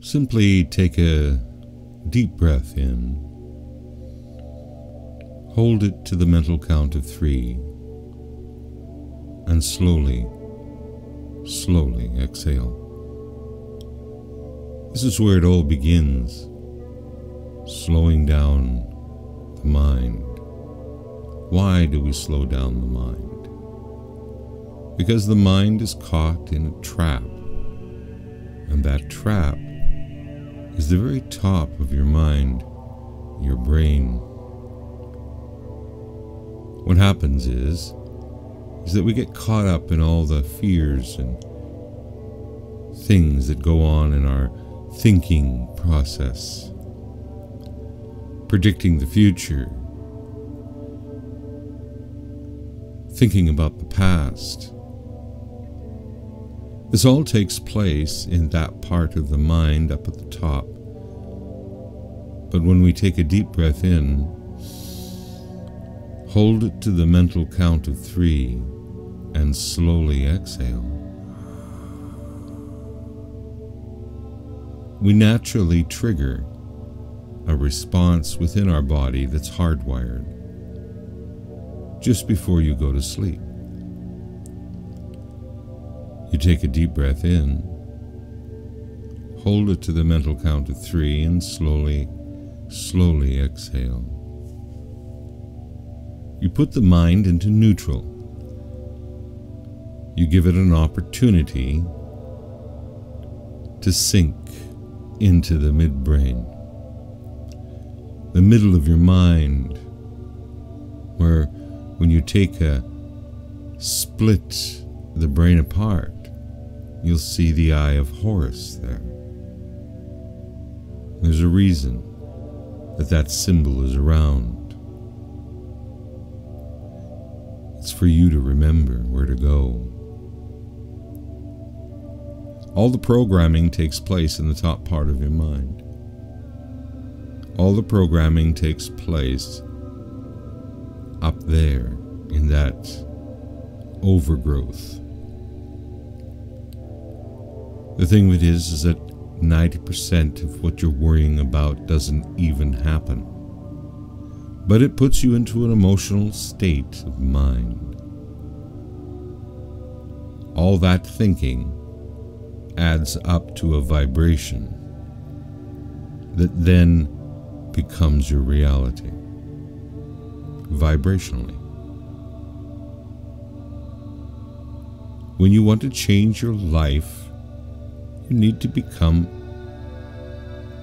Simply take a deep breath in. Hold it to the mental count of three. And slowly, slowly exhale. This is where it all begins slowing down the mind. Why do we slow down the mind? Because the mind is caught in a trap, and that trap is the very top of your mind, your brain. What happens is, is that we get caught up in all the fears and things that go on in our thinking process, predicting the future, thinking about the past. This all takes place in that part of the mind up at the top. But when we take a deep breath in, hold it to the mental count of three, and slowly exhale, we naturally trigger a response within our body that's hardwired just before you go to sleep. You take a deep breath in, hold it to the mental count of three, and slowly, slowly exhale. You put the mind into neutral. You give it an opportunity to sink into the midbrain, the middle of your mind, where when you take a split the brain apart, you'll see the eye of Horus there. There's a reason that that symbol is around. It's for you to remember where to go. All the programming takes place in the top part of your mind. All the programming takes place up there in that overgrowth. The thing of it is, is that 90% of what you're worrying about doesn't even happen. But it puts you into an emotional state of mind. All that thinking adds up to a vibration that then becomes your reality vibrationally. When you want to change your life, you need to become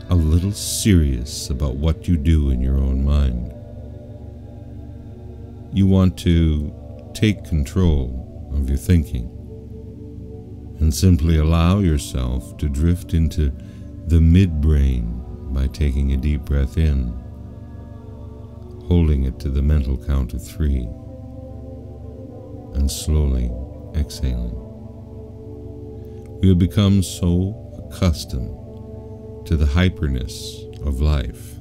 a little serious about what you do in your own mind. You want to take control of your thinking and simply allow yourself to drift into the midbrain by taking a deep breath in holding it to the mental count of three, and slowly exhaling. We have become so accustomed to the hyperness of life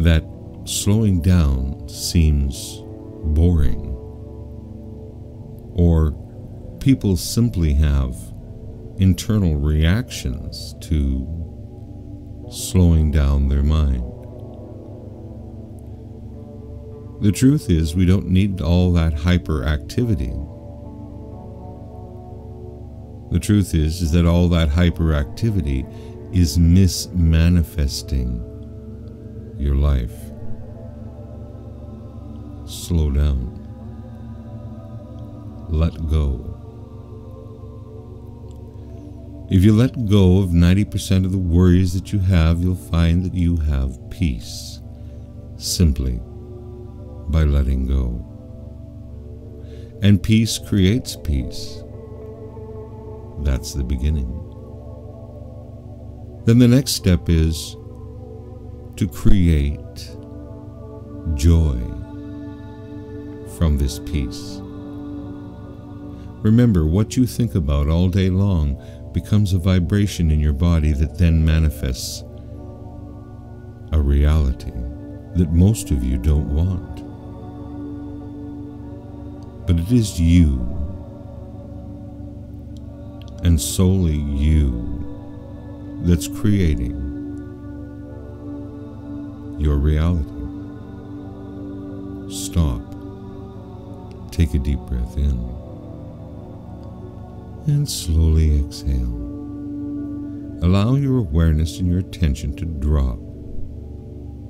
that slowing down seems boring, or people simply have internal reactions to slowing down their mind. The truth is, we don't need all that hyperactivity. The truth is, is that all that hyperactivity is mismanifesting your life. Slow down. Let go. If you let go of 90% of the worries that you have, you'll find that you have peace. Simply by letting go. And peace creates peace. That's the beginning. Then the next step is to create joy from this peace. Remember, what you think about all day long becomes a vibration in your body that then manifests a reality that most of you don't want but it is you and solely you that's creating your reality. Stop. Take a deep breath in. And slowly exhale. Allow your awareness and your attention to drop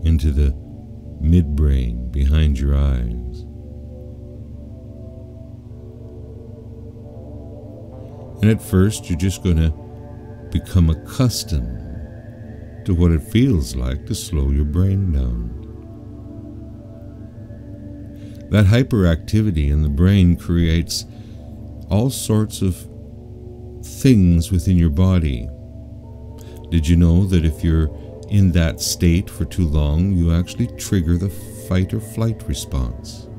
into the midbrain behind your eyes. And at first, you're just going to become accustomed to what it feels like to slow your brain down. That hyperactivity in the brain creates all sorts of things within your body. Did you know that if you're in that state for too long, you actually trigger the fight or flight response?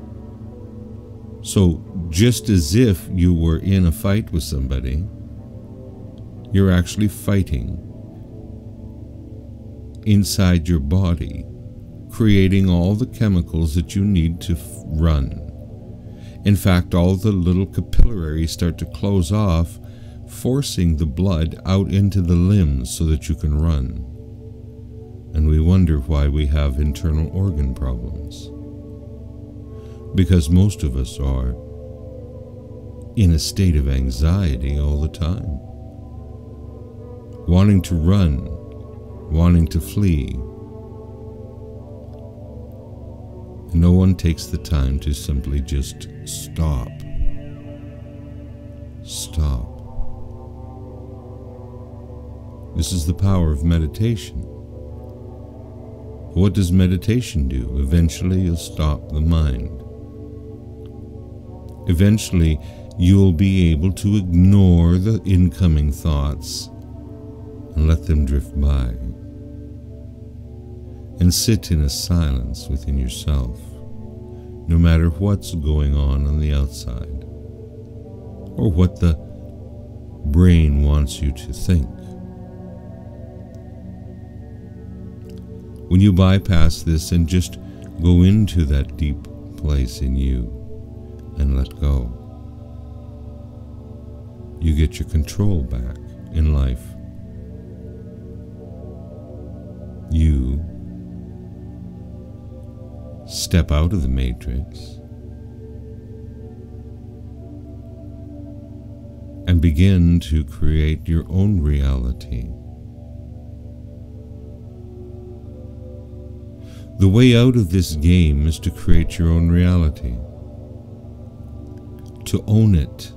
So, just as if you were in a fight with somebody, you're actually fighting inside your body, creating all the chemicals that you need to run. In fact, all the little capillaries start to close off, forcing the blood out into the limbs so that you can run. And we wonder why we have internal organ problems because most of us are in a state of anxiety all the time, wanting to run, wanting to flee. No one takes the time to simply just stop. Stop. This is the power of meditation. What does meditation do? Eventually, you'll stop the mind. Eventually, you'll be able to ignore the incoming thoughts and let them drift by. And sit in a silence within yourself, no matter what's going on on the outside or what the brain wants you to think. When you bypass this and just go into that deep place in you, and let go. You get your control back in life. You step out of the matrix and begin to create your own reality. The way out of this game is to create your own reality to own it,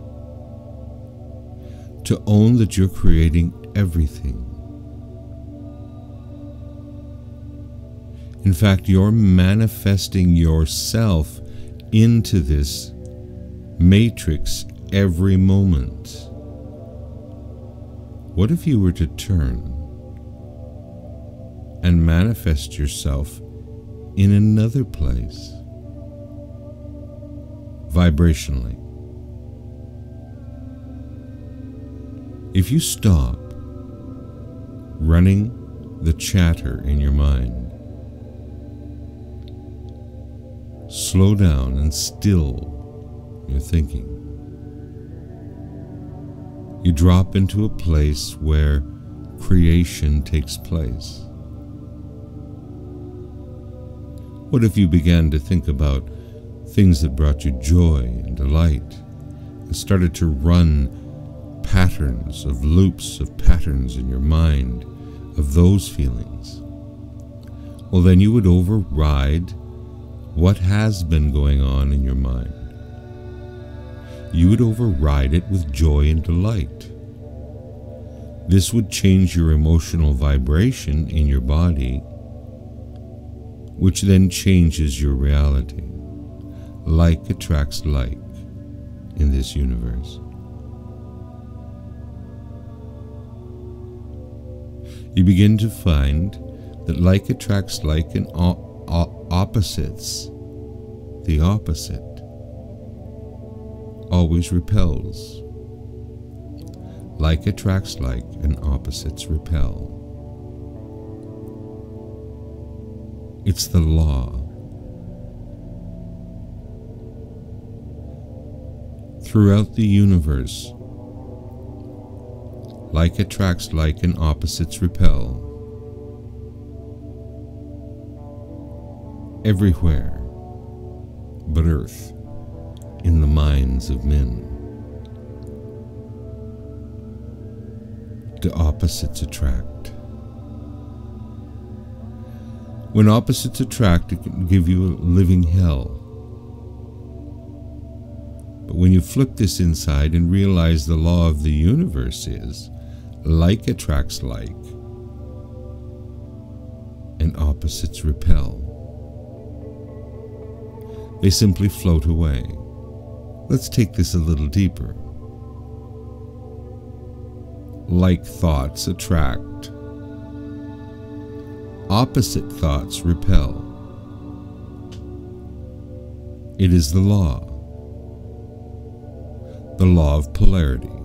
to own that you're creating everything. In fact, you're manifesting yourself into this matrix every moment. What if you were to turn and manifest yourself in another place, vibrationally? If you stop running the chatter in your mind, slow down and still your thinking, you drop into a place where creation takes place. What if you began to think about things that brought you joy and delight and started to run patterns, of loops of patterns in your mind of those feelings, well, then you would override what has been going on in your mind. You would override it with joy and delight. This would change your emotional vibration in your body, which then changes your reality. Like attracts like in this universe. You begin to find that like attracts like and opposites, the opposite, always repels. Like attracts like and opposites repel. It's the law. Throughout the universe, Like attracts like and opposites repel. Everywhere but earth in the minds of men. Do opposites attract? When opposites attract, it can give you a living hell. But when you flip this inside and realize the law of the universe is like attracts like, and opposites repel, they simply float away. Let's take this a little deeper. Like thoughts attract, opposite thoughts repel. It is the law, the law of polarity.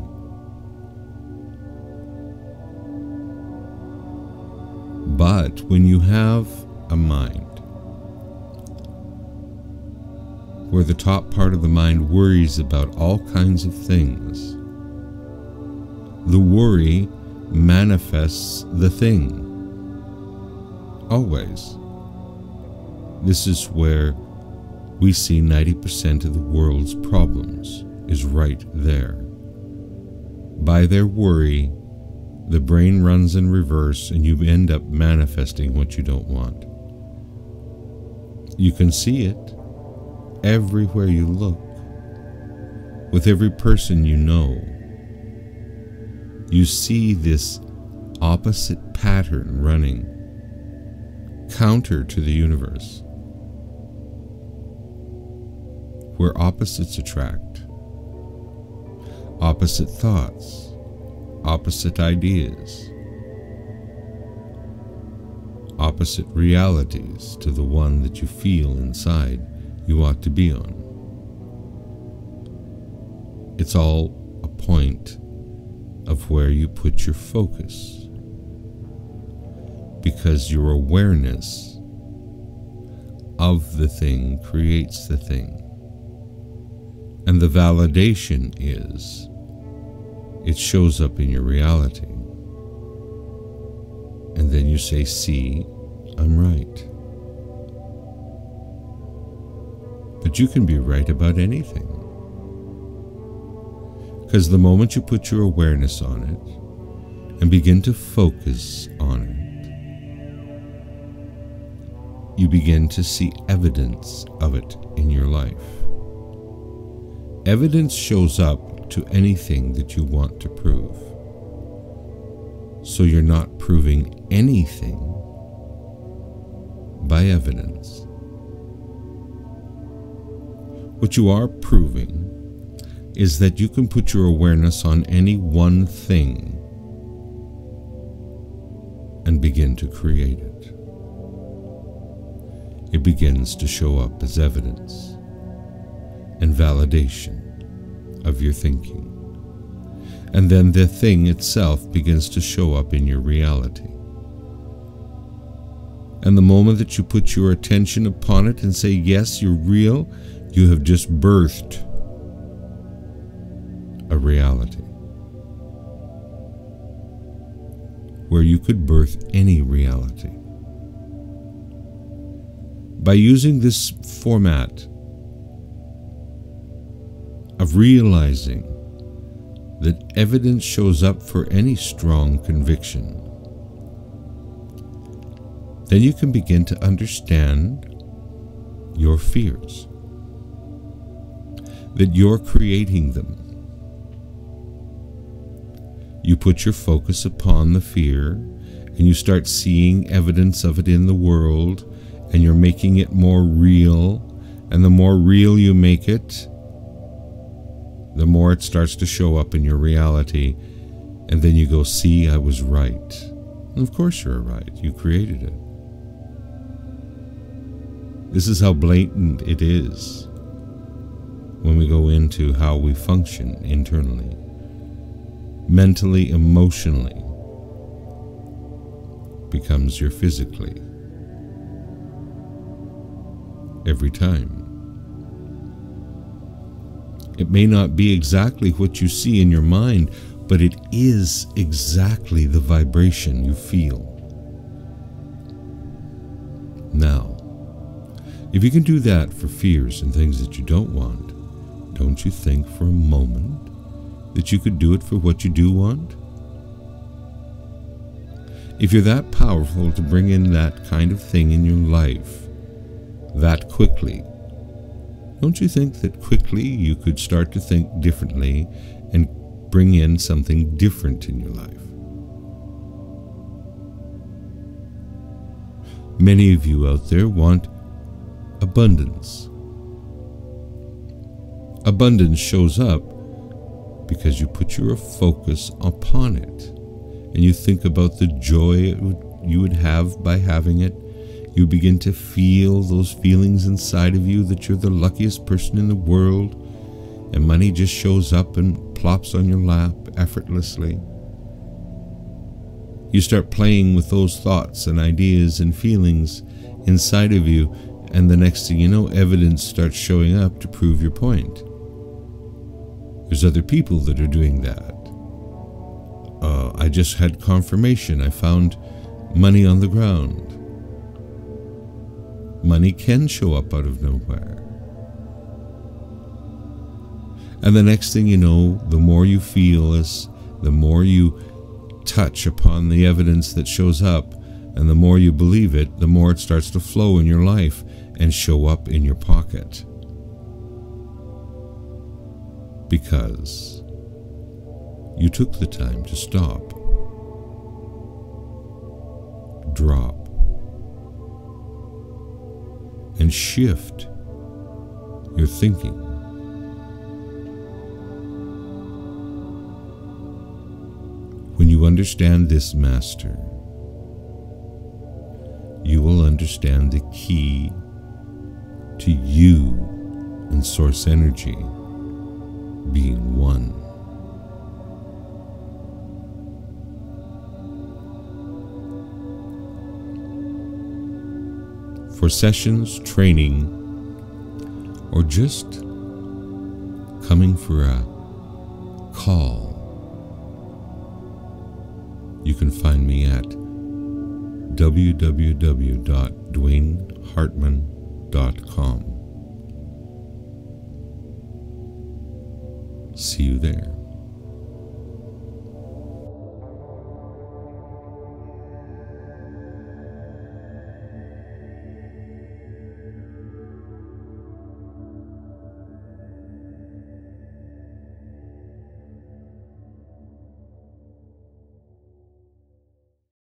But when you have a mind where the top part of the mind worries about all kinds of things, the worry manifests the thing. Always. This is where we see 90% of the world's problems is right there. By their worry, the brain runs in reverse and you end up manifesting what you don't want. You can see it everywhere you look, with every person you know. You see this opposite pattern running counter to the universe, where opposites attract, opposite thoughts, opposite ideas, opposite realities to the one that you feel inside you ought to be on. It's all a point of where you put your focus. Because your awareness of the thing creates the thing. And the validation is it shows up in your reality. And then you say, See, I'm right. But you can be right about anything. Because the moment you put your awareness on it and begin to focus on it, you begin to see evidence of it in your life. Evidence shows up to anything that you want to prove. So you're not proving anything by evidence. What you are proving is that you can put your awareness on any one thing and begin to create it. It begins to show up as evidence and validation of your thinking. And then the thing itself begins to show up in your reality. And the moment that you put your attention upon it and say, Yes, you're real, you have just birthed a reality where you could birth any reality. By using this format of realizing that evidence shows up for any strong conviction, then you can begin to understand your fears that you're creating them. You put your focus upon the fear and you start seeing evidence of it in the world and you're making it more real. And the more real you make it, the more it starts to show up in your reality. And then you go, See, I was right. And of course, you're right. You created it. This is how blatant it is when we go into how we function internally, mentally, emotionally, becomes your physically. Every time. It may not be exactly what you see in your mind, but it is exactly the vibration you feel. Now, if you can do that for fears and things that you don't want, don't you think for a moment that you could do it for what you do want? If you're that powerful to bring in that kind of thing in your life that quickly, don't you think that quickly you could start to think differently and bring in something different in your life? Many of you out there want abundance. Abundance shows up because you put your focus upon it and you think about the joy you would have by having it. You begin to feel those feelings inside of you that you're the luckiest person in the world, and money just shows up and plops on your lap effortlessly. You start playing with those thoughts and ideas and feelings inside of you, and the next thing you know, evidence starts showing up to prove your point. There's other people that are doing that. Uh, I just had confirmation. I found money on the ground. Money can show up out of nowhere. And the next thing you know, the more you feel this, the more you touch upon the evidence that shows up, and the more you believe it, the more it starts to flow in your life and show up in your pocket. Because you took the time to stop, drop, and shift your thinking. When you understand this, Master, you will understand the key to you and Source Energy being one. For sessions, training, or just coming for a call you can find me at www.dwainehartman.com. See you there.